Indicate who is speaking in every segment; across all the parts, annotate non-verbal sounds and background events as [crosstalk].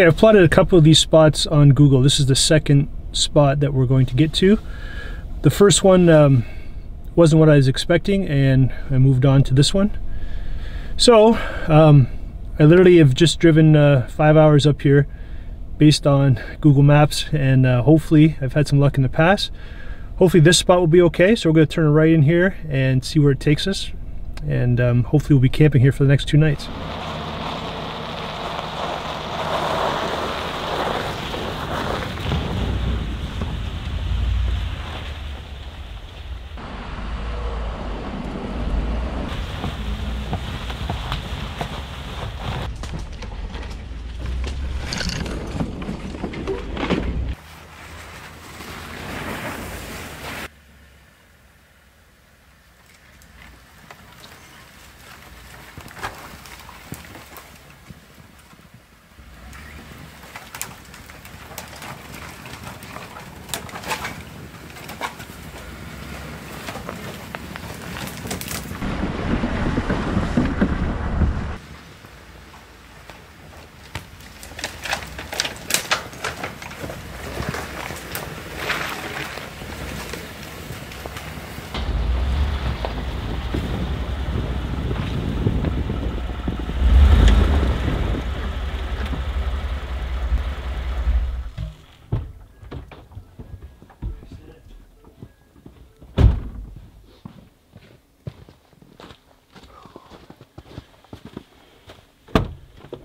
Speaker 1: Okay, I've plotted a couple of these spots on Google. This is the second spot that we're going to get to. The first one um, wasn't what I was expecting and I moved on to this one. So, um, I literally have just driven uh, five hours up here based on Google Maps and uh, hopefully I've had some luck in the past. Hopefully this spot will be okay. So we're going to turn right in here and see where it takes us. And um, hopefully we'll be camping here for the next two nights.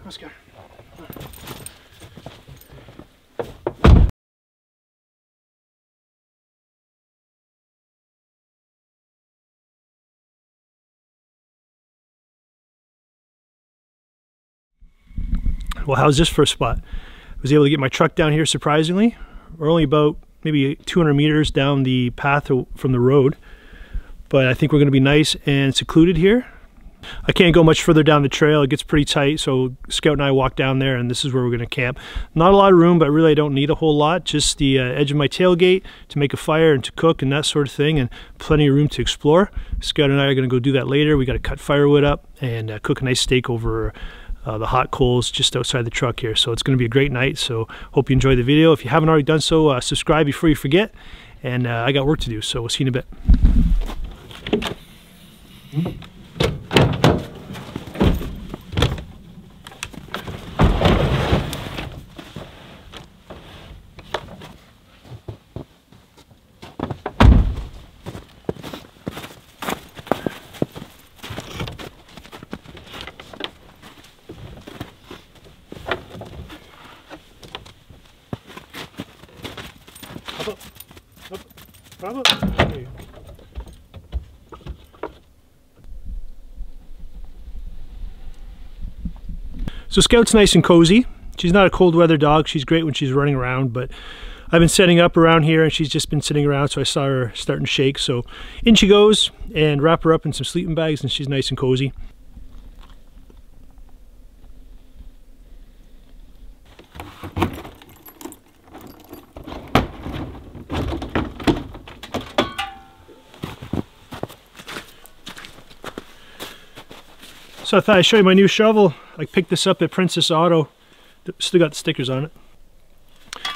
Speaker 1: Let's go. Well, how's this first spot? I was able to get my truck down here surprisingly. We're only about maybe 200 meters down the path from the road, but I think we're going to be nice and secluded here. I can't go much further down the trail. It gets pretty tight, so Scout and I walk down there, and this is where we're going to camp. Not a lot of room, but really I don't need a whole lot. Just the uh, edge of my tailgate to make a fire and to cook and that sort of thing, and plenty of room to explore. Scout and I are going to go do that later. We got to cut firewood up and uh, cook a nice steak over uh, the hot coals just outside the truck here. So it's going to be a great night. So hope you enjoy the video. If you haven't already done so, uh, subscribe before you forget. And uh, I got work to do, so we'll see you in a bit. Mm -hmm. So Scout's nice and cozy. She's not a cold weather dog. She's great when she's running around, but I've been setting up around here and she's just been sitting around, so I saw her starting to shake. So in she goes and wrap her up in some sleeping bags and she's nice and cozy. I thought I'd show you my new shovel. I picked this up at Princess Auto. Still got the stickers on it.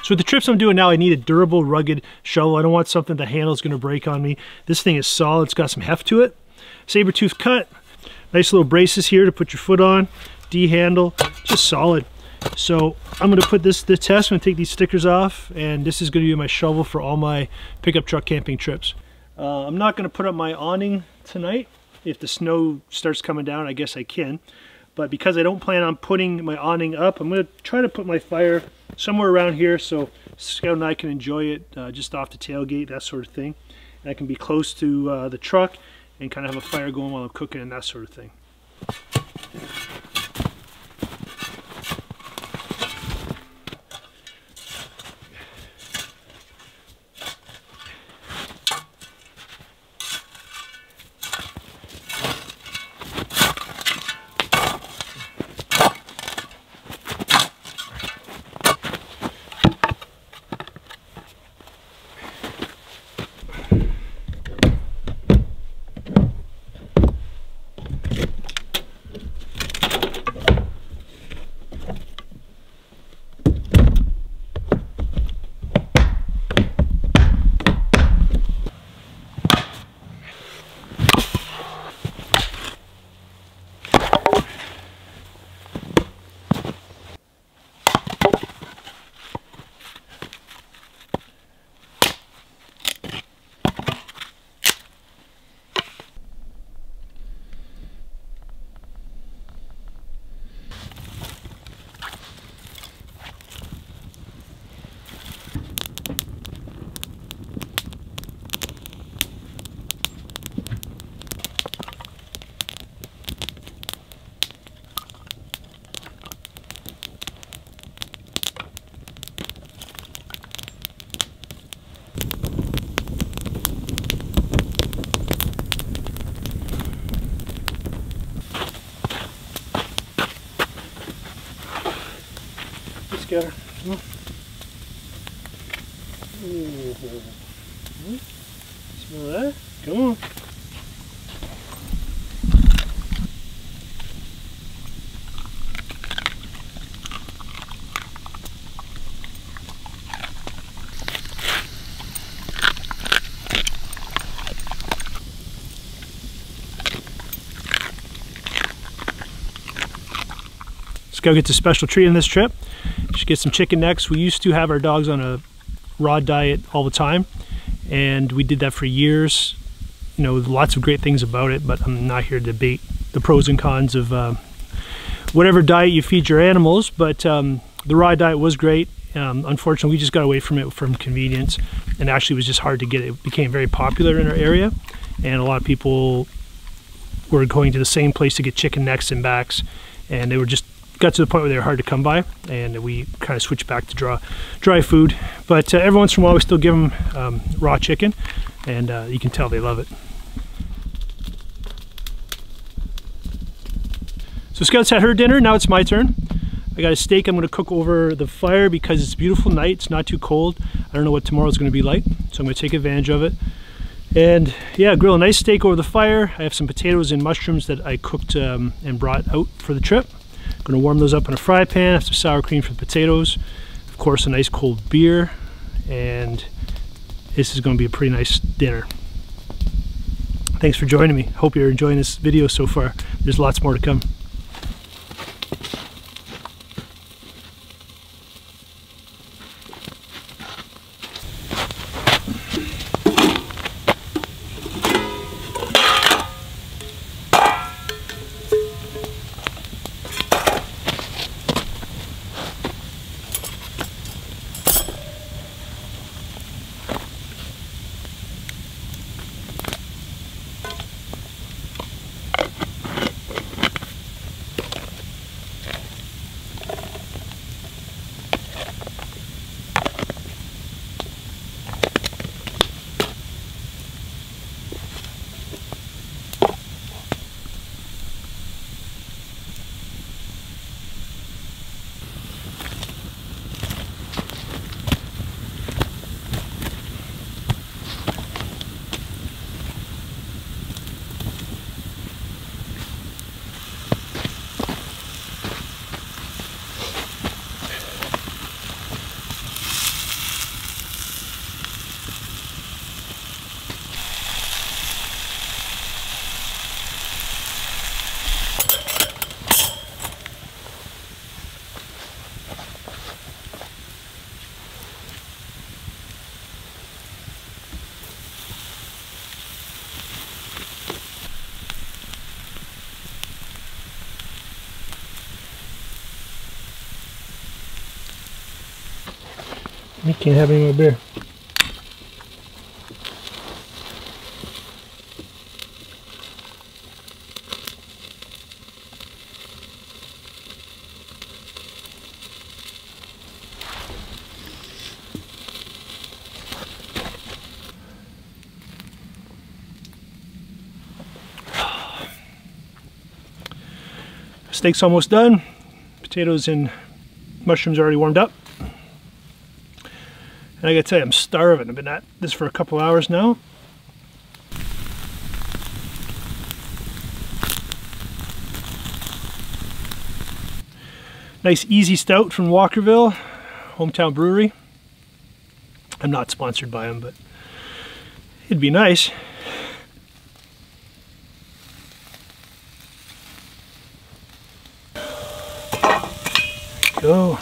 Speaker 1: So with the trips I'm doing now, I need a durable, rugged shovel. I don't want something the handle's gonna break on me. This thing is solid, it's got some heft to it. Saber tooth cut. Nice little braces here to put your foot on. D-handle, just solid. So I'm gonna put this to the test. I'm gonna take these stickers off and this is gonna be my shovel for all my pickup truck camping trips. Uh, I'm not gonna put up my awning tonight if the snow starts coming down, I guess I can. But because I don't plan on putting my awning up, I'm going to try to put my fire somewhere around here so Scout and I can enjoy it uh, just off the tailgate, that sort of thing. And I can be close to uh, the truck and kind of have a fire going while I'm cooking and that sort of thing. Scout gets a special treat on this trip. She gets some chicken necks. We used to have our dogs on a raw diet all the time, and we did that for years. You know, lots of great things about it, but I'm not here to debate the pros and cons of uh, whatever diet you feed your animals. But um, the raw diet was great. Um, unfortunately, we just got away from it from convenience, and actually, it was just hard to get. It became very popular in our area, and a lot of people were going to the same place to get chicken necks and backs, and they were just got to the point where they were hard to come by, and we kind of switched back to dry, dry food. But uh, every once in a while, we still give them um, raw chicken, and uh, you can tell they love it. So Scout's had her dinner, now it's my turn. I got a steak I'm going to cook over the fire because it's a beautiful night, it's not too cold. I don't know what tomorrow's going to be like, so I'm going to take advantage of it. And yeah, grill a nice steak over the fire. I have some potatoes and mushrooms that I cooked um, and brought out for the trip. I'm gonna warm those up in a fry pan, have some sour cream for the potatoes, of course a nice cold beer, and this is gonna be a pretty nice dinner. Thanks for joining me. Hope you're enjoying this video so far. There's lots more to come. Can't have any more beer. [sighs] Steak's almost done. Potatoes and mushrooms are already warmed up. And I gotta tell you, I'm starving. I've been at this for a couple hours now. Nice easy stout from Walkerville, hometown brewery. I'm not sponsored by them, but it'd be nice. Go.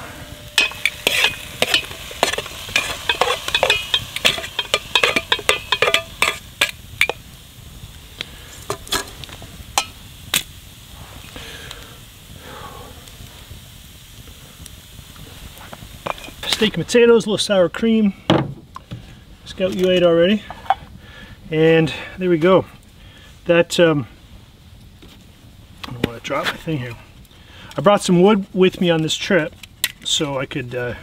Speaker 1: Steak and potatoes, a little sour cream. Scout you ate already. And there we go. That, um, I don't want to drop my thing here. I brought some wood with me on this trip so I could uh,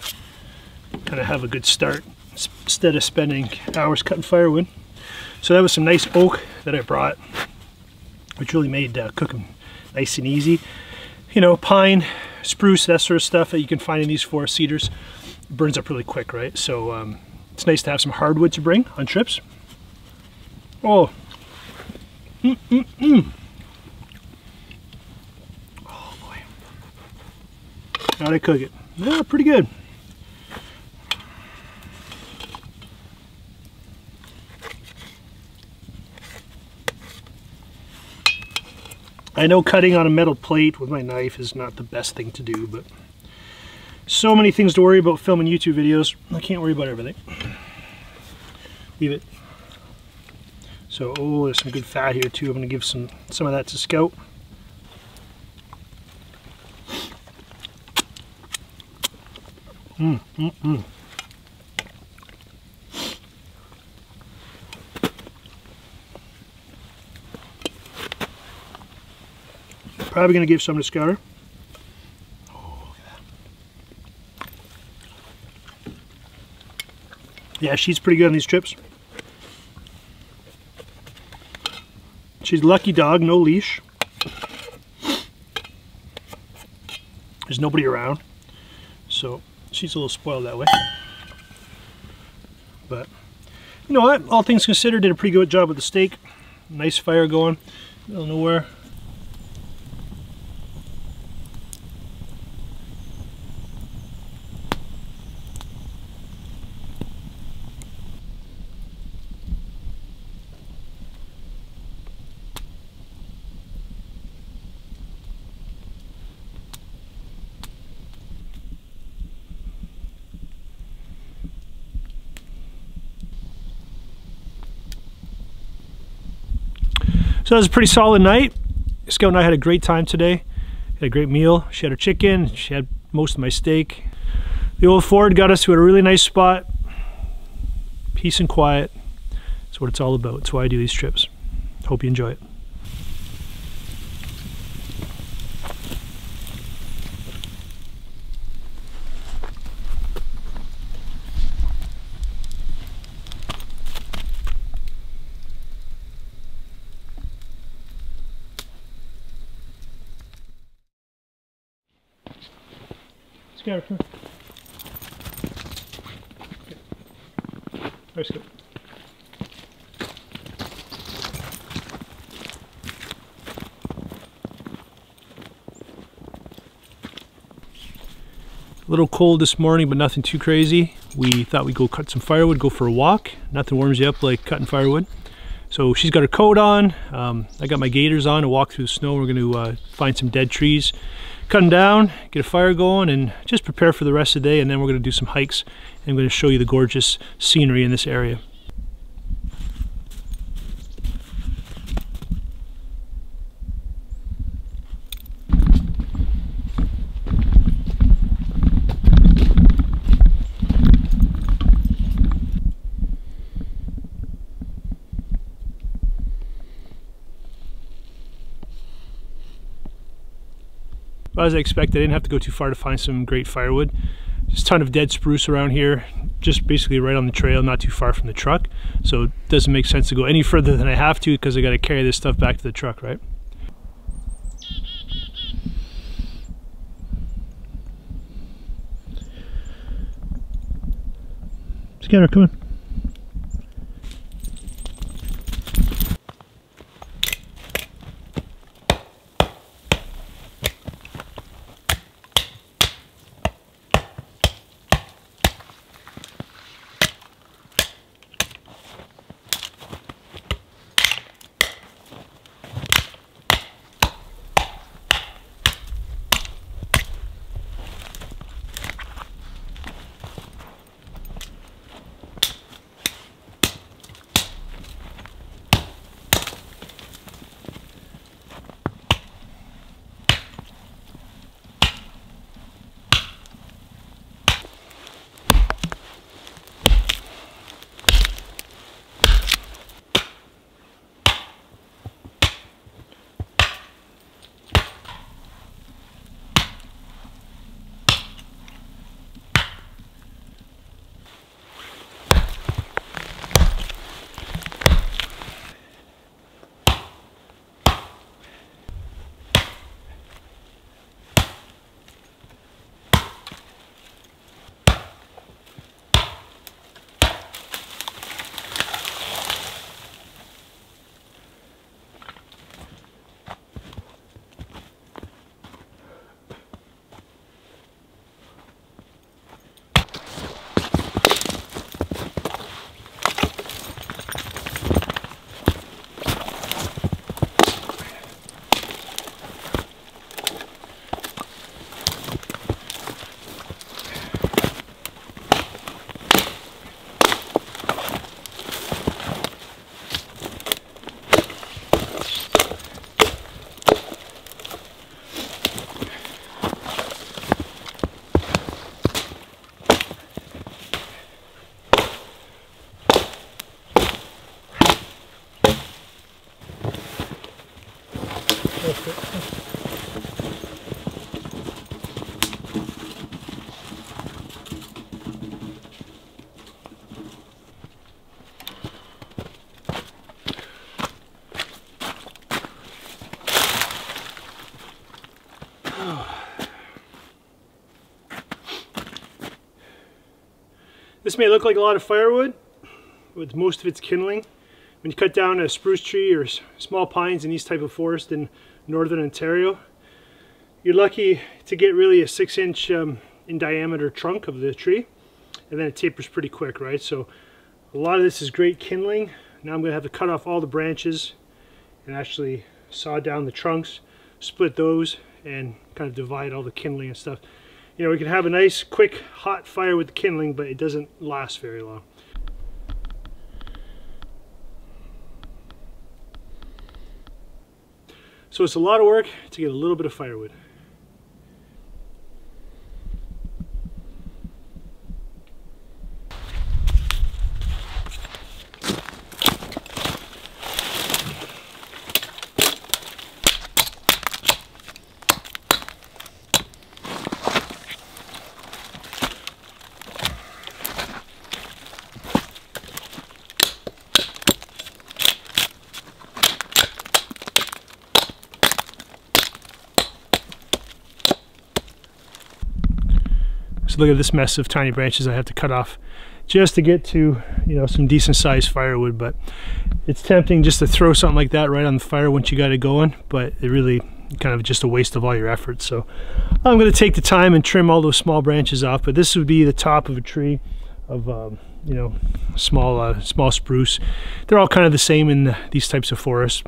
Speaker 1: kind of have a good start instead of spending hours cutting firewood. So that was some nice oak that I brought, which really made uh, cooking nice and easy. You know, pine, spruce, that sort of stuff that you can find in these forest cedars. Burns up really quick, right? So um, it's nice to have some hardwood to bring on trips. Oh. Mm, mm, mm. Oh boy. How'd cook it? Yeah, pretty good. I know cutting on a metal plate with my knife is not the best thing to do, but so many things to worry about filming YouTube videos. I can't worry about everything. Leave it. So, oh, there's some good fat here too. I'm to give some, some of that to Scout. Mmm. Probably to give some to Scouter. Yeah, she's pretty good on these trips. She's lucky dog, no leash. There's nobody around, so she's a little spoiled that way. But, you know what, all things considered, did a pretty good job with the steak. Nice fire going, middle nowhere. That was a pretty solid night. Scout and I had a great time today. Had a great meal. She had her chicken. She had most of my steak. The old Ford got us to a really nice spot. Peace and quiet. That's what it's all about. That's why I do these trips. Hope you enjoy it. Scout, come. A little cold this morning, but nothing too crazy. We thought we'd go cut some firewood, go for a walk. Nothing warms you up like cutting firewood. So she's got her coat on. Um, I got my gaiters on to walk through the snow. We're going to uh, find some dead trees cut them down, get a fire going, and just prepare for the rest of the day. And then we're going to do some hikes. And I'm going to show you the gorgeous scenery in this area. As I expected, I didn't have to go too far to find some great firewood. Just a ton of dead spruce around here, just basically right on the trail, not too far from the truck. So it doesn't make sense to go any [laughs] further than I have to because I got to carry this stuff back to the truck, right? Scanner, come on. This may look like a lot of firewood, with most of its kindling. When you cut down a spruce tree or small pines in these type of forest in northern Ontario, you're lucky to get really a six inch um, in diameter trunk of the tree, and then it tapers pretty quick, right? So a lot of this is great kindling. Now I'm gonna have to cut off all the branches and actually saw down the trunks, split those, and kind of divide all the kindling and stuff you know, we can have a nice quick hot fire with kindling, but it doesn't last very long. So it's a lot of work to get a little bit of firewood. So look at this mess of tiny branches I have to cut off just to get to, you know, some decent sized firewood. But it's tempting just to throw something like that right on the fire once you got it going, but it really kind of just a waste of all your effort. So I'm going to take the time and trim all those small branches off, but this would be the top of a tree of, um, you know, small, uh, small spruce. They're all kind of the same in these types of forests.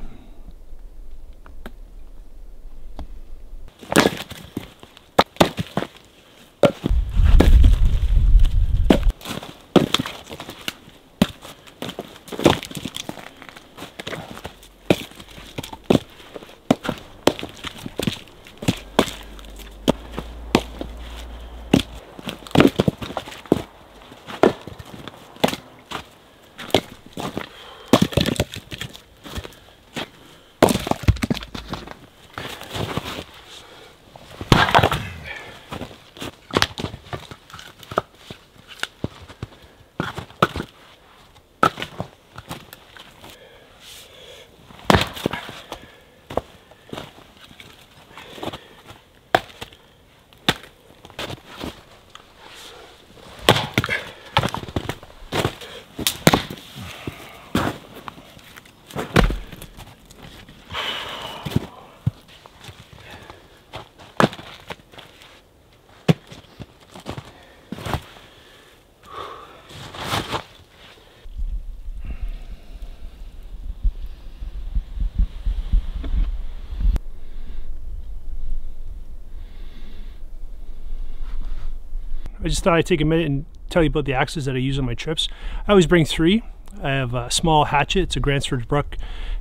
Speaker 1: I just thought I'd take a minute and tell you about the axes that I use on my trips. I always bring three. I have a small hatchet. It's a Gränsfors Bruk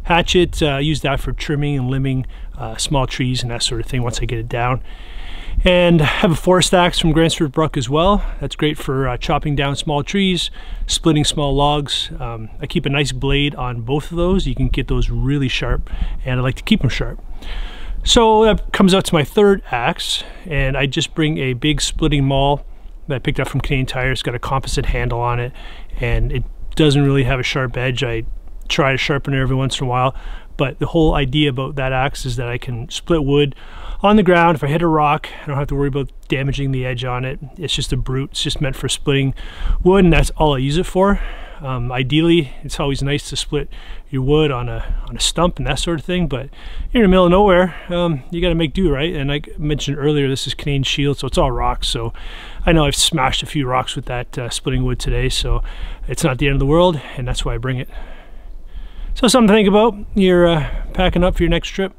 Speaker 1: hatchet. Uh, I use that for trimming and limbing uh, small trees and that sort of thing once I get it down. And I have a forest axe from Gränsfors Bruk as well. That's great for uh, chopping down small trees, splitting small logs. Um, I keep a nice blade on both of those. You can get those really sharp and I like to keep them sharp. So that comes out to my third axe and I just bring a big splitting maul that I picked up from Canadian Tire. It's got a composite handle on it and it doesn't really have a sharp edge. I try to sharpen it every once in a while, but the whole idea about that axe is that I can split wood on the ground. If I hit a rock, I don't have to worry about damaging the edge on it. It's just a brute. It's just meant for splitting wood and that's all I use it for. Um, ideally, it's always nice to split your wood on a on a stump and that sort of thing. But you're in the middle of nowhere, um, you got to make do, right? And like I mentioned earlier, this is Canadian Shield, so it's all rocks. So I know I've smashed a few rocks with that uh, splitting wood today, so it's not the end of the world, and that's why I bring it. So something to think about. You're uh, packing up for your next trip.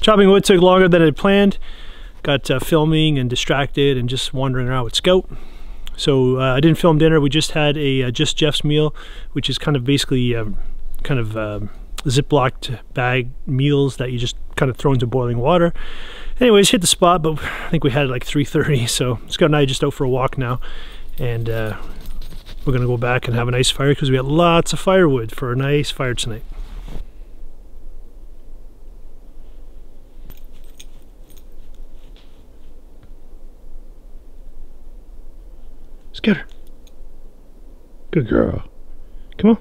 Speaker 1: Chopping wood took longer than I planned. Got uh, filming and distracted and just wandering around with Scout. So uh, I didn't film dinner. We just had a uh, Just Jeff's meal, which is kind of basically um, kind of um, ziplocked bag meals that you just kind of throw into boiling water. Anyways, hit the spot, but I think we had like 3.30, [laughs] so Scott and I just out for a walk now. And uh, we're gonna go back and have a nice fire because we got lots of firewood for a nice fire tonight. Scooter. Good girl. Come on.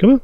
Speaker 1: Come on.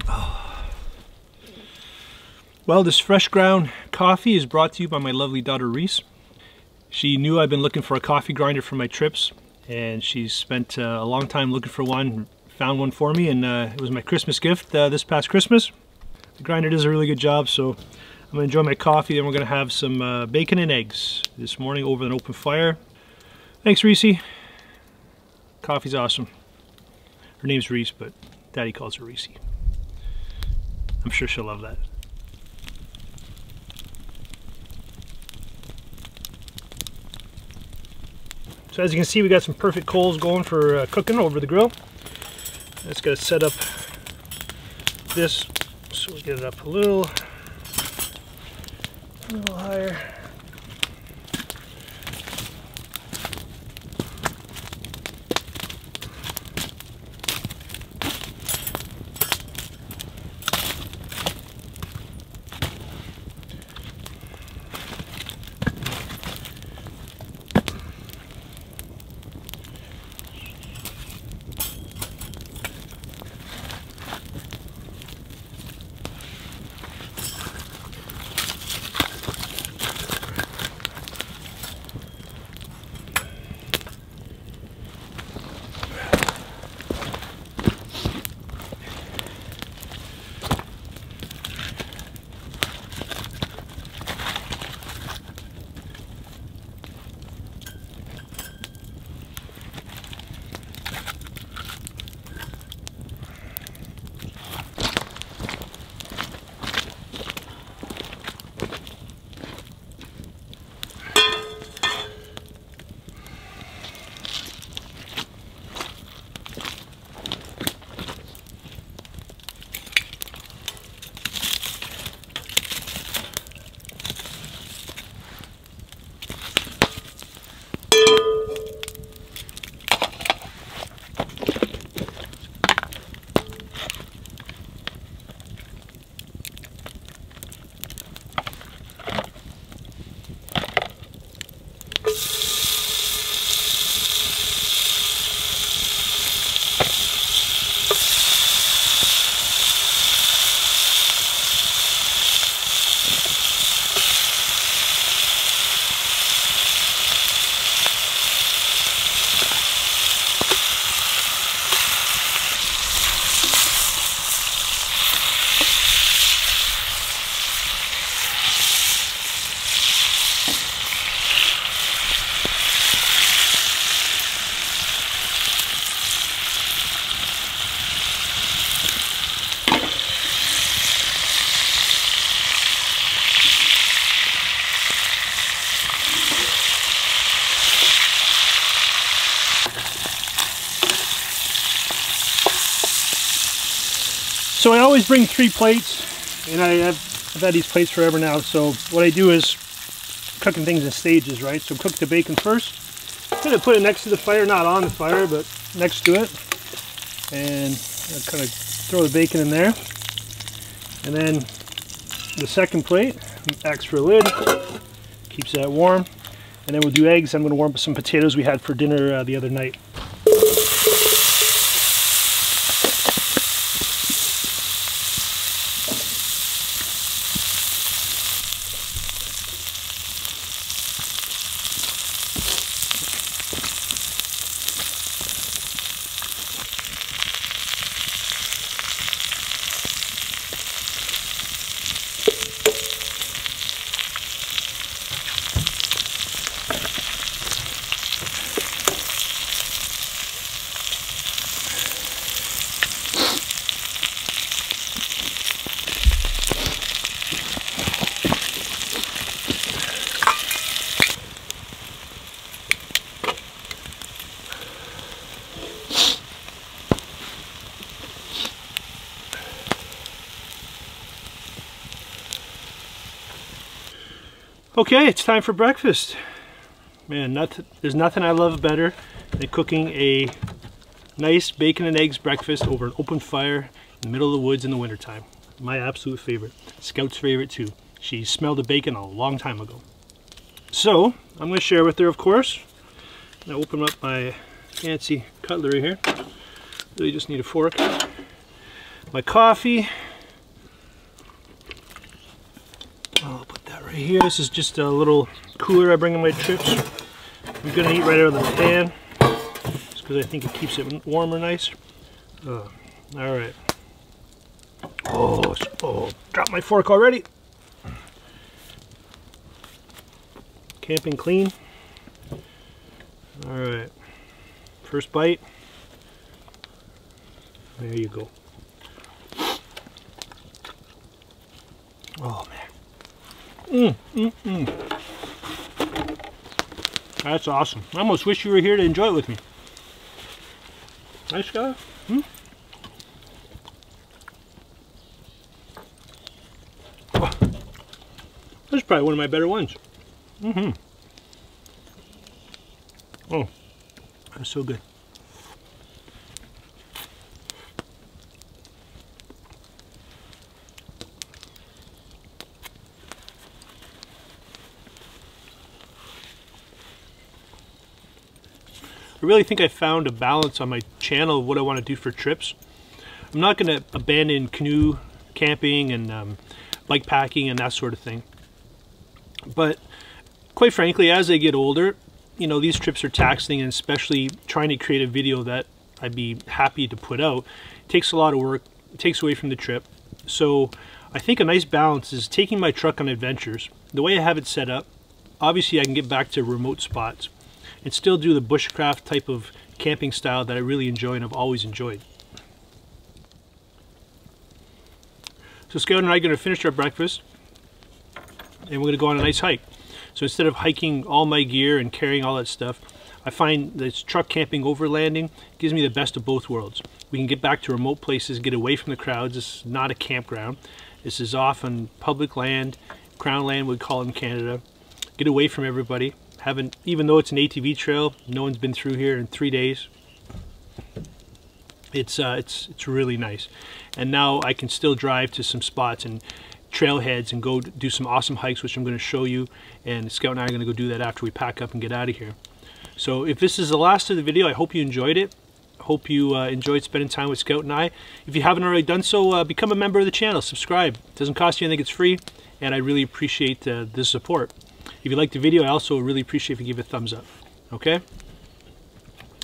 Speaker 1: [sighs] Well, this fresh ground coffee is brought to you by my lovely daughter Reese. She knew I've been looking for a coffee grinder for my trips, and she's spent uh, a long time looking for one, found one for me, and uh, it was my Christmas gift uh, this past Christmas. The grinder does a really good job, so I'm gonna enjoy my coffee, and we're gonna have some uh, bacon and eggs this morning over an open fire. Thanks, Reese. Coffee's awesome. Her name's Reese, but Daddy calls her Reese. I'm sure she'll love that. So as you can see, we got some perfect coals going for uh, cooking over the grill. Just gotta set up this so we get it up a little, a little higher. Always bring three plates, and I have I've had these plates forever now. So what I do is cooking things in stages, right? So cook the bacon first. I'm gonna put it next to the fire, not on the fire, but next to it, and I kind of throw the bacon in there, and then the second plate, extra lid, keeps that warm, and then we'll do eggs. I'm gonna warm up some potatoes we had for dinner uh, the other night. Okay, it's time for breakfast. Man, not, there's nothing I love better than cooking a nice bacon and eggs breakfast over an open fire in the middle of the woods in the wintertime. My absolute favorite. Scout's favorite too. She smelled the bacon a long time ago. So, I'm going to share with her, of course. To open up my fancy cutlery here. Really just need a fork. My coffee. Right here, this is just a little cooler I bring in my trips. I'm gonna eat right out of the pan, just because I think it keeps it warmer nice. Uh, all right. Oh, oh, dropped my fork already. Camping clean. All right. First bite. There you go. Oh man. Mmm, mmm, mmm. That's awesome. I almost wish you were here to enjoy it with me. Nice guy. Hmm? Oh. This is probably one of my better ones. Mm-hmm. Oh, that's so good. I really think I found a balance on my channel of what I want to do for trips. I'm not going to abandon canoe camping and um, bike packing and that sort of thing. But quite frankly, as I get older, you know, these trips are taxing and especially trying to create a video that I'd be happy to put out takes a lot of work. Takes away from the trip. So I think a nice balance is taking my truck on adventures. The way I have it set up, obviously I can get back to remote spots and still do the bushcraft type of camping style that I really enjoy and have always enjoyed. So Scout and I are going to finish our breakfast and we're going to go on a nice hike. So instead of hiking all my gear and carrying all that stuff, I find this truck camping overlanding gives me the best of both worlds. We can get back to remote places, get away from the crowds. This is not a campground. This is off on public land, crown land we call it in Canada. Get away from everybody, haven't, even though it's an ATV trail, no one's been through here in three days. It's uh, it's it's really nice, and now I can still drive to some spots and trailheads and go do some awesome hikes, which I'm going to show you. And Scout and I are going to go do that after we pack up and get out of here. So if this is the last of the video, I hope you enjoyed it. Hope you uh, enjoyed spending time with Scout and I. If you haven't already done so, uh, become a member of the channel. Subscribe. It doesn't cost you anything. It's free, and I really appreciate uh, the support. If you liked the video, I also really appreciate if you give it a thumbs up. Okay?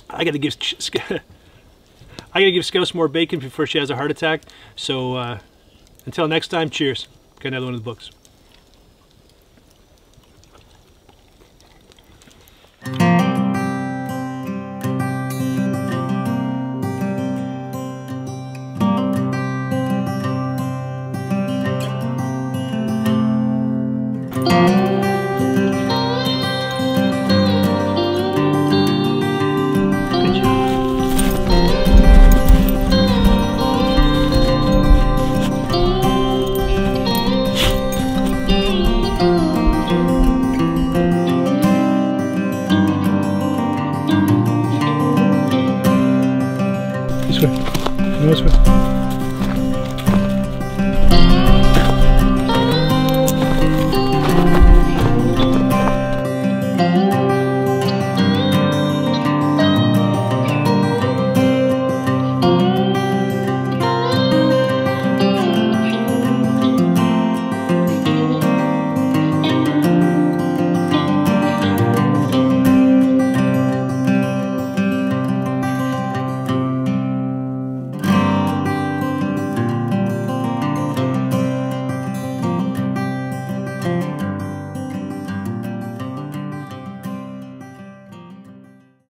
Speaker 1: I gotta give [laughs] I gotta give Scouse more bacon before she has a heart attack. So uh, until next time, cheers. Got another one of the books. Mm -hmm.